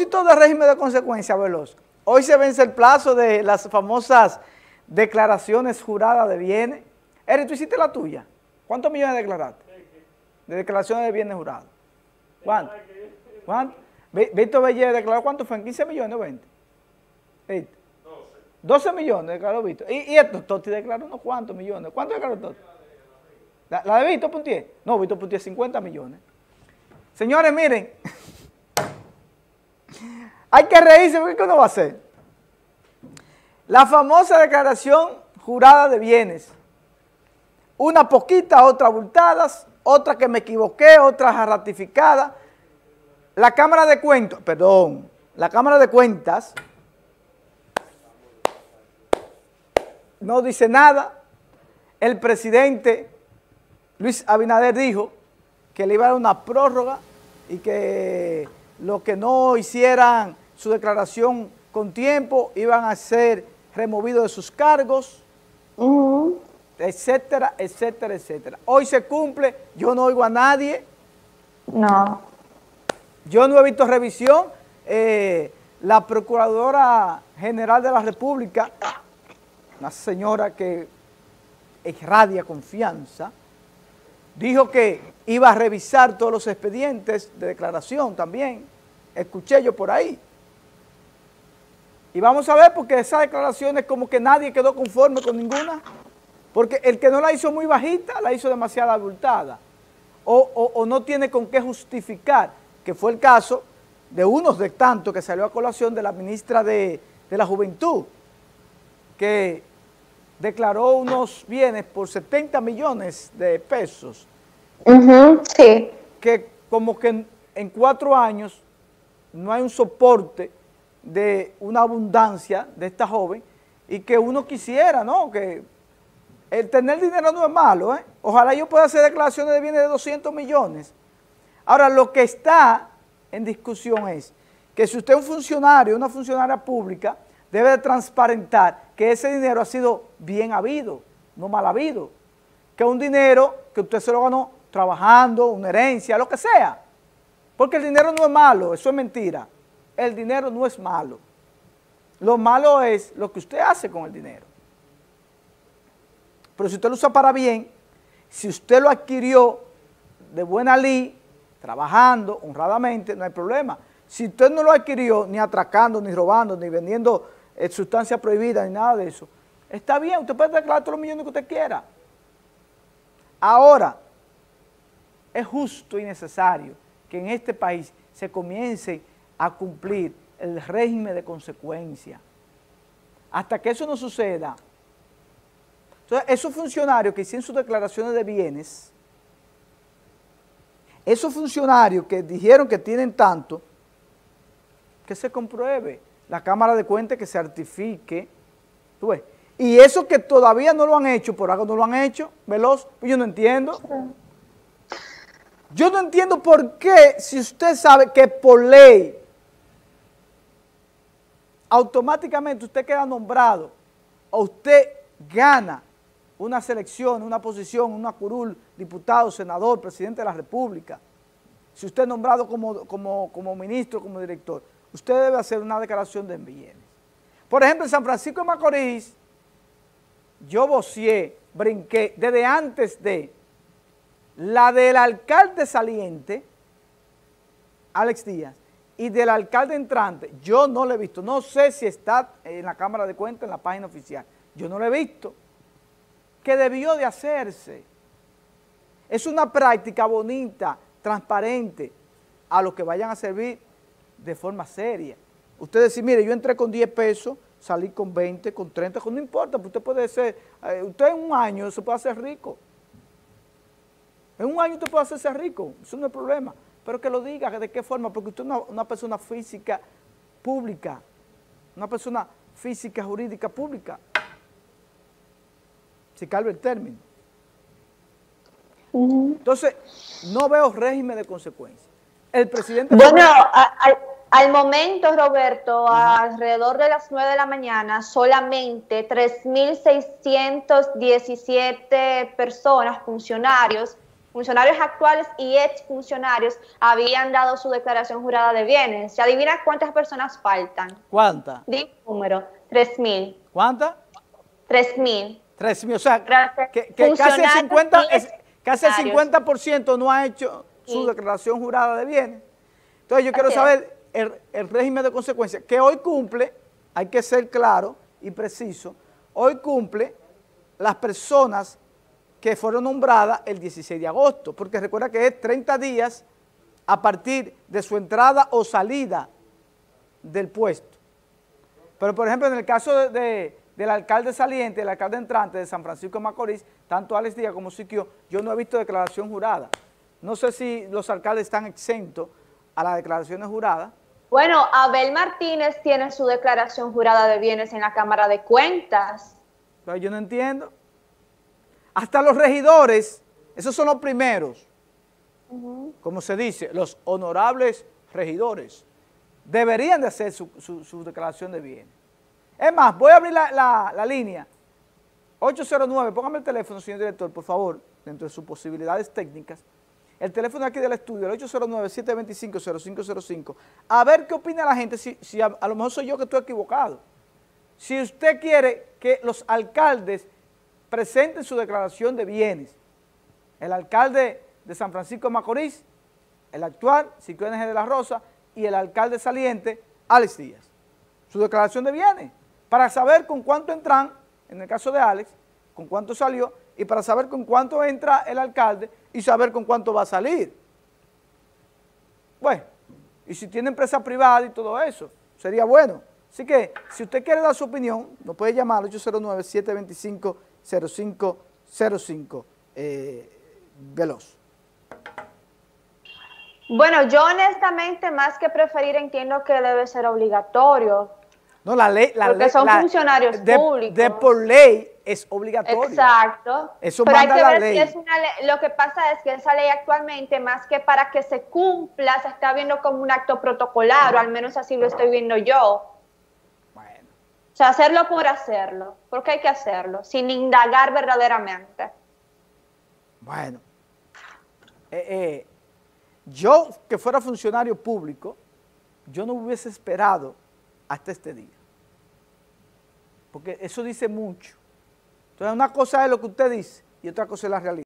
propósito del régimen de consecuencia, Veloz, hoy se vence el plazo de las famosas declaraciones juradas de bienes. Eri, ¿tú hiciste la tuya? ¿Cuántos millones declaraste? De declaraciones de bienes jurados. ¿Cuánto? ¿Cuánto? Víctor Bellé declaró cuánto fue, en 15 millones o 20. 12. 12 millones declaró Víctor. Y, y esto, Toti declaró unos cuantos millones. ¿Cuánto declaró Toti? La, la de Víctor Puntier. No, Víctor Puntier 50 millones. Señores, miren. Hay que reírse porque ¿qué uno va a hacer? La famosa declaración jurada de bienes. Una poquita, otra abultadas, otra que me equivoqué, otras ratificadas. La Cámara de Cuentas, perdón, la Cámara de Cuentas no dice nada. El presidente Luis Abinader dijo que le iba a dar una prórroga y que los que no hicieran su declaración con tiempo iban a ser removidos de sus cargos, etcétera, etcétera, etcétera. Hoy se cumple, yo no oigo a nadie. No. Yo no he visto revisión. Eh, la Procuradora General de la República, una señora que irradia confianza, dijo que iba a revisar todos los expedientes de declaración también. Escuché yo por ahí. Y vamos a ver porque esas declaraciones como que nadie quedó conforme con ninguna. Porque el que no la hizo muy bajita, la hizo demasiado abultada. O, o no tiene con qué justificar, que fue el caso de unos de tantos que salió a colación de la ministra de, de la Juventud, que declaró unos bienes por 70 millones de pesos. sí. Que como que en, cuatro años no hay un soporte de una abundancia de esta joven y que uno quisiera, ¿no? Que el tener dinero no es malo, ¿eh? Ojalá yo pueda hacer declaraciones de bienes de 200 millones. Ahora, lo que está en discusión es que si usted es un funcionario, una funcionaria pública, debe de transparentar que ese dinero ha sido bien habido, no mal habido. Que un dinero que usted se lo ganó trabajando, una herencia, lo que sea. Porque el dinero no es malo, eso es mentira. El dinero no es malo. Lo malo es lo que usted hace con el dinero. Pero si usted lo usa para bien, si usted lo adquirió de buena ley, trabajando honradamente, no hay problema. Si usted no lo adquirió ni atracando, ni robando, ni vendiendo eh, sustancias prohibidas, ni nada de eso, está bien, usted puede declarar todos los millones que usted quiera. Ahora, es justo y necesario que en este país se comience a cumplir el régimen de consecuencia. Hasta que eso no suceda, entonces esos funcionarios que hicieron sus declaraciones de bienes, esos funcionarios que dijeron que tienen tanto, que se compruebe, la Cámara de Cuentas que certifique, ¿tú ves? Y esos que todavía no lo han hecho, por algo no lo han hecho, veloz, pues yo no entiendo. Yo no entiendo por qué, si usted sabe que por ley, automáticamente usted queda nombrado, o usted gana una selección, una posición, una curul, diputado, senador, presidente de la República, si usted es nombrado como, como, ministro, como director, usted debe hacer una declaración de bienes. Por ejemplo, en San Francisco de Macorís, yo vocié, brinqué, desde antes de la del alcalde saliente, Alex Díaz, y del alcalde entrante, yo no lo he visto. No sé si está en la Cámara de Cuentas, en la página oficial. Yo no lo he visto. Que debió de hacerse. Es una práctica bonita, transparente, a los que vayan a servir de forma seria. Usted dice, mire, yo entré con 10 pesos, salí con 20, con 30, no importa, porque usted puede ser, eh, usted en un año se puede hacer rico. En un año usted puede hacerse rico, eso no es problema. Pero que lo diga, de qué forma, porque usted es una, persona física pública, una persona física jurídica pública. Si cabe el término. Entonces, no veo régimen de consecuencias. El presidente... Bueno, al, momento, Roberto, alrededor de las 9 de la mañana, solamente 3.617 personas, funcionarios, funcionarios actuales y exfuncionarios habían dado su declaración jurada de bienes. ¿Y adivina cuántas personas faltan? ¿Cuántas? Di número, 3.000. ¿Cuántas? 3.000. 3.000, o sea, que, que casi el 50, casi el 50% no ha hecho su declaración jurada de bienes. Entonces yo quiero saber el, el régimen de consecuencias, que hoy cumple, hay que ser claro y preciso, hoy cumple las personas que fueron nombradas el 16 de agosto, porque recuerda que es 30 días a partir de su entrada o salida del puesto. Pero por ejemplo en el caso de, del alcalde saliente, el alcalde entrante de San Francisco de Macorís, tanto Alex Díaz como Siquio, yo no he visto declaración jurada. No sé si los alcaldes están exentos a las declaraciones juradas. Bueno, Abel Martínez tiene su declaración jurada de bienes en la Cámara de Cuentas. Pero yo no entiendo. Hasta los regidores, esos son los primeros, como se dice, los honorables regidores, deberían de hacer su, declaración de bienes. Es más, voy a abrir la, la línea. 809, póngame el teléfono, señor director, por favor, dentro de sus posibilidades técnicas. El teléfono aquí del estudio, el 809-725-0505. A ver qué opina la gente, si, a, a, lo mejor soy yo que estoy equivocado. Si usted quiere que los alcaldes presenten su declaración de bienes, el alcalde de San Francisco de Macorís, el actual, NG de la Rosa, y el alcalde saliente, Alex Díaz. Su declaración de bienes, para saber con cuánto entran, en el caso de Alex, con cuánto salió, y para saber con cuánto entra el alcalde y saber con cuánto va a salir. Bueno, y si tiene empresa privada y todo eso, sería bueno. Así que, si usted quiere dar su opinión, nos puede llamar al 809-725-0505, eh, veloz. Bueno, yo honestamente, más que preferir, entiendo que debe ser obligatorio. No, la ley... La porque son funcionarios públicos. De por ley es obligatorio. Exacto. Eso Pero hay que ver Si es una ley. Lo que pasa es que esa ley actualmente, más que para que se cumpla, se está viendo como un acto protocolar, o al menos así lo estoy viendo yo. Sea, hacerlo por hacerlo, porque hay que hacerlo, sin indagar verdaderamente. Bueno. Eh, eh, yo, que fuera funcionario público, yo no hubiese esperado hasta este día. Porque eso dice mucho. Entonces una cosa es lo que usted dice y otra cosa es la realidad.